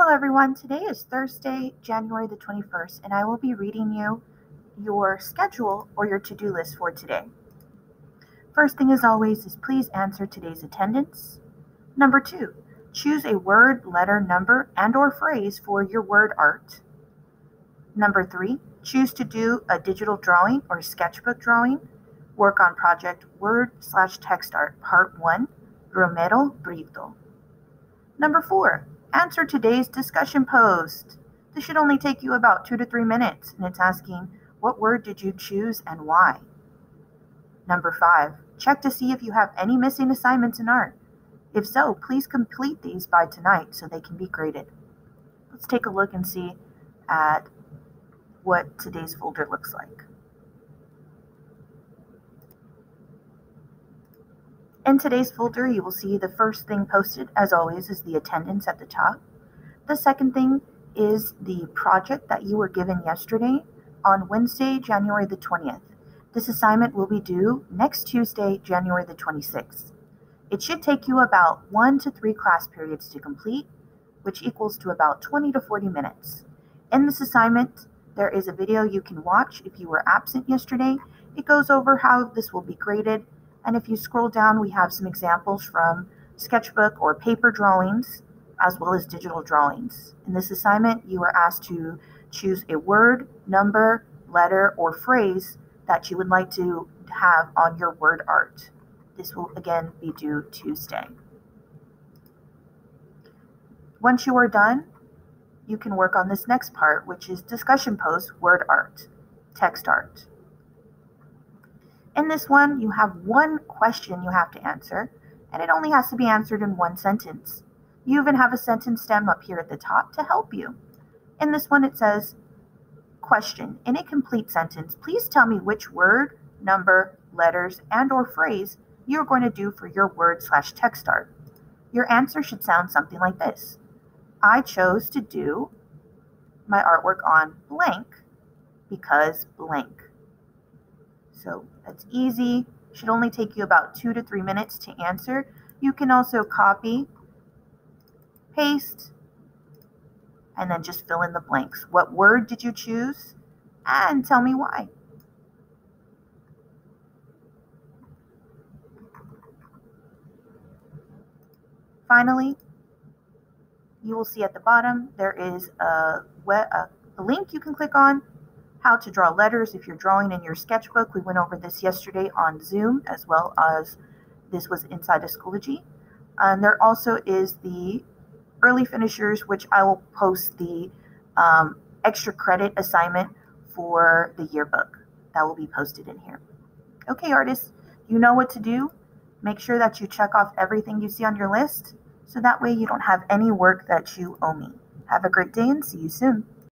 Hello, everyone. Today is Thursday, January the 21st, and I will be reading you your schedule or your to do list for today. First thing, as always, is please answer today's attendance. Number two, choose a word, letter, number, and or phrase for your word art. Number three, choose to do a digital drawing or sketchbook drawing. Work on project Word slash Text Art, Part 1, Romero Britto. Number four, answer today's discussion post. This should only take you about two to three minutes, and it's asking, what word did you choose and why? Number five, check to see if you have any missing assignments in art. If so, please complete these by tonight so they can be graded. Let's take a look and see at what today's folder looks like. In today's folder, you will see the first thing posted, as always, is the attendance at the top. The second thing is the project that you were given yesterday on Wednesday, January the 20th. This assignment will be due next Tuesday, January the 26th. It should take you about one to three class periods to complete, which equals to about 20 to 40 minutes. In this assignment, there is a video you can watch if you were absent yesterday. It goes over how this will be graded, and if you scroll down, we have some examples from sketchbook or paper drawings, as well as digital drawings. In this assignment, you are asked to choose a word, number, letter, or phrase that you would like to have on your word art. This will again be due Tuesday. Once you are done, you can work on this next part, which is discussion post, word art, text art. In this one, you have one question you have to answer, and it only has to be answered in one sentence. You even have a sentence stem up here at the top to help you. In this one, it says, Question. In a complete sentence, please tell me which word, number, letters, and or phrase you're going to do for your word slash text art. Your answer should sound something like this. I chose to do my artwork on blank because blank. So that's easy. Should only take you about two to three minutes to answer. You can also copy, paste, and then just fill in the blanks. What word did you choose? And tell me why. Finally, you will see at the bottom there is a, a, link you can click on how to draw letters if you're drawing in your sketchbook. We went over this yesterday on Zoom as well as this was inside of Schoology. And there also is the early finishers, which I will post the um, extra credit assignment for the yearbook. That will be posted in here. Okay, artists, you know what to do. Make sure that you check off everything you see on your list so that way you don't have any work that you owe me. Have a great day and see you soon.